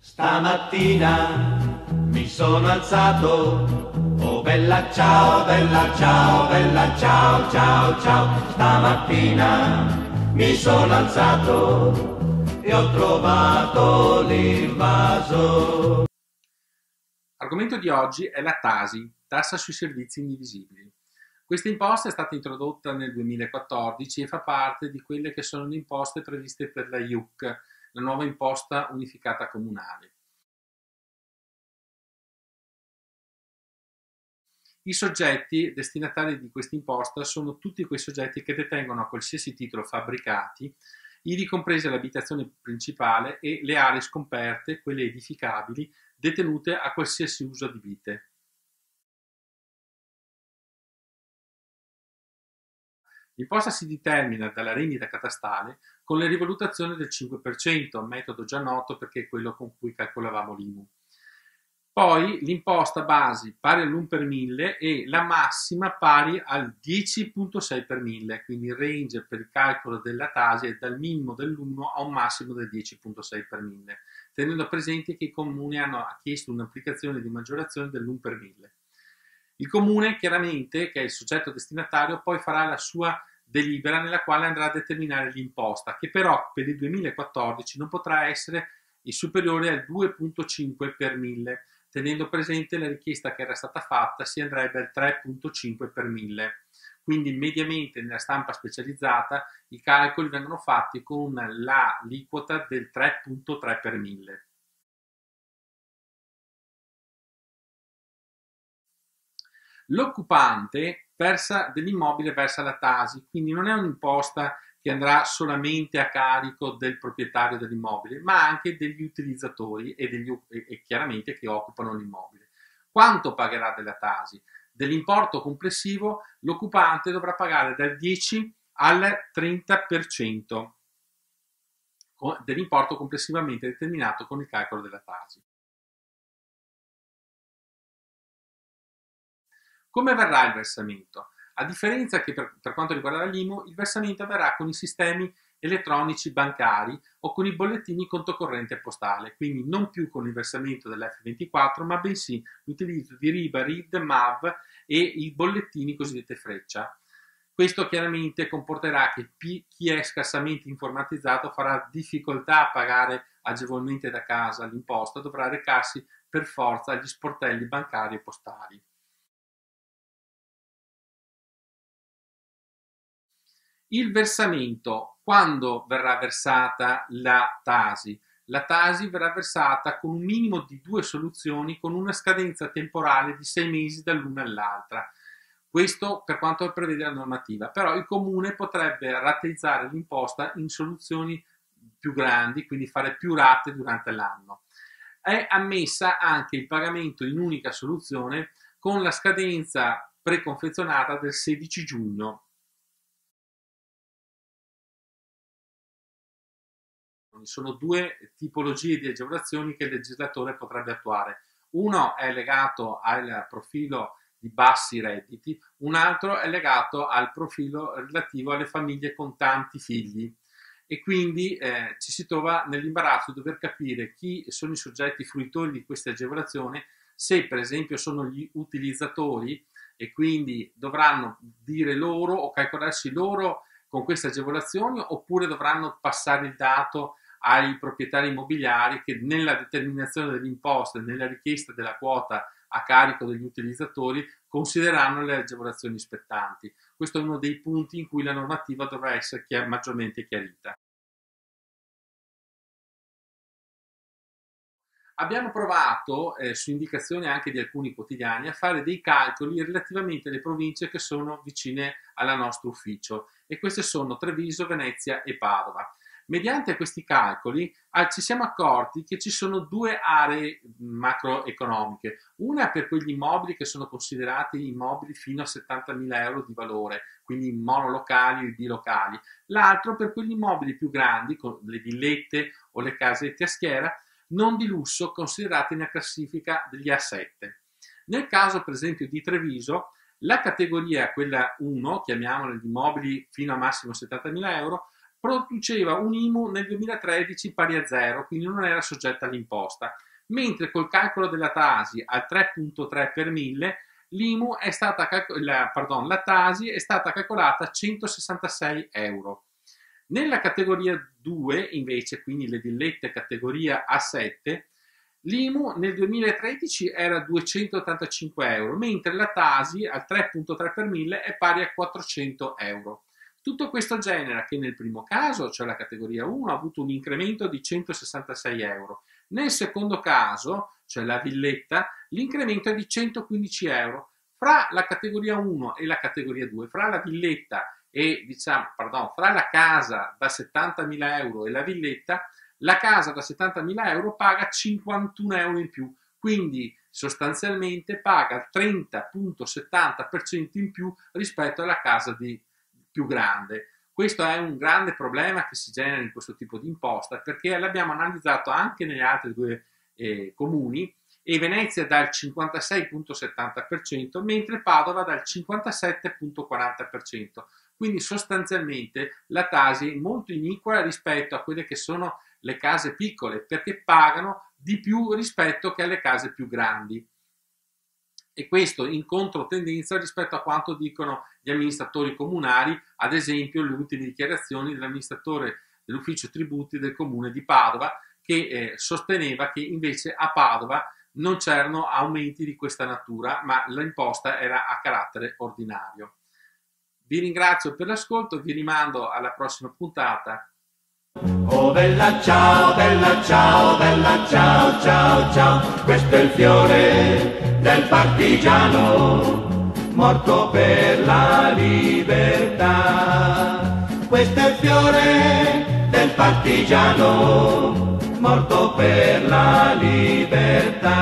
Stamattina mi sono alzato, oh bella ciao, bella ciao, bella ciao, ciao, ciao. Stamattina mi sono alzato e ho trovato l'invaso. L'argomento di oggi è la TASI, tassa sui servizi indivisibili. Questa imposta è stata introdotta nel 2014 e fa parte di quelle che sono le imposte previste per la IUC, la nuova imposta unificata comunale. I soggetti destinatari di questa imposta sono tutti quei soggetti che detengono a qualsiasi titolo fabbricati, ivi comprese l'abitazione principale e le aree scoperte, quelle edificabili, detenute a qualsiasi uso adibite. L'imposta si determina dalla rendita catastale con la rivalutazione del 5%, metodo già noto perché è quello con cui calcolavamo l'IMU. Poi l'imposta base pari all'1 per 1000 e la massima pari al 10.6 per 1000, quindi il range per il calcolo della tasi è dal minimo dell'1 a un massimo del 10.6 per 1000, tenendo presente che i comuni hanno chiesto un'applicazione di maggiorazione dell'1 per 1000. Il comune, chiaramente, che è il soggetto destinatario, poi farà la sua delibera nella quale andrà a determinare l'imposta, che però per il 2014 non potrà essere superiore al 2.5 per 1000. Tenendo presente la richiesta che era stata fatta, si andrebbe al 3.5 per 1000. Quindi mediamente nella stampa specializzata i calcoli vengono fatti con l'aliquota del 3.3 per 1000. L'occupante versa dell'immobile versa la Tasi, quindi non è un'imposta che andrà solamente a carico del proprietario dell'immobile, ma anche degli utilizzatori e, degli, e chiaramente che occupano l'immobile. Quanto pagherà della Tasi? Dell'importo complessivo l'occupante dovrà pagare dal 10 al 30% dell'importo complessivamente determinato con il calcolo della Tasi. Come avverrà il versamento? A differenza che per, per quanto riguarda l'IMU, il versamento avverrà con i sistemi elettronici bancari o con i bollettini conto corrente postale, quindi non più con il versamento dell'F24, ma bensì l'utilizzo di RIBA, RID, MAV e i bollettini cosiddette freccia. Questo chiaramente comporterà che chi è scarsamente informatizzato farà difficoltà a pagare agevolmente da casa l'imposta, dovrà recarsi per forza agli sportelli bancari e postali. Il versamento, quando verrà versata la Tasi? La Tasi verrà versata con un minimo di due soluzioni con una scadenza temporale di sei mesi dall'una all'altra. Questo per quanto prevede la normativa, però il comune potrebbe rateizzare l'imposta in soluzioni più grandi, quindi fare più rate durante l'anno. È ammessa anche il pagamento in unica soluzione con la scadenza preconfezionata del 16 giugno Sono due tipologie di agevolazioni che il legislatore potrebbe attuare. Uno è legato al profilo di bassi redditi, un altro è legato al profilo relativo alle famiglie con tanti figli e quindi eh, ci si trova nell'imbarazzo di dover capire chi sono i soggetti fruitori di queste agevolazioni, se per esempio sono gli utilizzatori e quindi dovranno dire loro o calcolarsi loro con queste agevolazioni oppure dovranno passare il dato ai proprietari immobiliari che nella determinazione dell'imposta e nella richiesta della quota a carico degli utilizzatori considereranno le agevolazioni spettanti. Questo è uno dei punti in cui la normativa dovrà essere chiar- maggiormente chiarita. Abbiamo provato, eh, su indicazione anche di alcuni quotidiani, a fare dei calcoli relativamente alle province che sono vicine al nostro ufficio e queste sono Treviso, Venezia e Padova. Mediante questi calcoli ah, ci siamo accorti che ci sono due aree macroeconomiche, una per quegli immobili che sono considerati immobili fino a 70.000 euro di valore, quindi monolocali o bilocali, l'altro per quegli immobili più grandi, con le villette o le casette a schiera, non di lusso considerati nella classifica degli A7. Nel caso per esempio di Treviso, la categoria, quella 1, chiamiamola gli immobili fino a massimo 70.000 euro, produceva un IMU nel 2013 pari a zero, quindi non era soggetta all'imposta, mentre col calcolo della Tasi al 3.3 per 1000 l'IMU è stata, la, pardon, la Tasi è stata calcolata a 166 euro. Nella categoria 2, invece, quindi le villette categoria A7, l'IMU nel 2013 era 285 euro, mentre la Tasi al 3.3 per 1000 è pari a 400 euro. Tutto questo genera che nel primo caso, cioè la categoria 1, ha avuto un incremento di 166 euro. Nel secondo caso, cioè la villetta, l'incremento è di 115 euro. Fra la categoria 1 e la categoria 2, fra la villetta e diciamo, pardon, fra la casa da 70.000 euro e la villetta, la casa da 70.000 euro paga 51 euro in più, quindi sostanzialmente paga il 30.70% in più rispetto alla casa di, più grande. Questo è un grande problema che si genera in questo tipo di imposta perché l'abbiamo analizzato anche negli altri due eh, comuni e Venezia dal 56.70% mentre Padova dal 57.40%. Quindi sostanzialmente la tasi è molto iniqua rispetto a quelle che sono le case piccole perché pagano di più rispetto che alle case più grandi. E questo in controtendenza rispetto a quanto dicono gli amministratori comunali, ad esempio le ultime dichiarazioni dell'amministratore dell'ufficio tributi del comune di Padova che eh, sosteneva che invece a Padova non c'erano aumenti di questa natura, ma l'imposta era a carattere ordinario. Vi ringrazio per l'ascolto, vi rimando alla prossima puntata. Oh bella ciao, bella ciao, bella ciao, ciao, ciao, questo è il fiore del partigiano, morto per la libertà. Questo è il fiore del partigiano, morto per la libertà.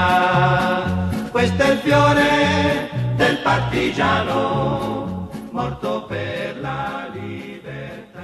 Questo è il fiore del partigiano morto per la libertà.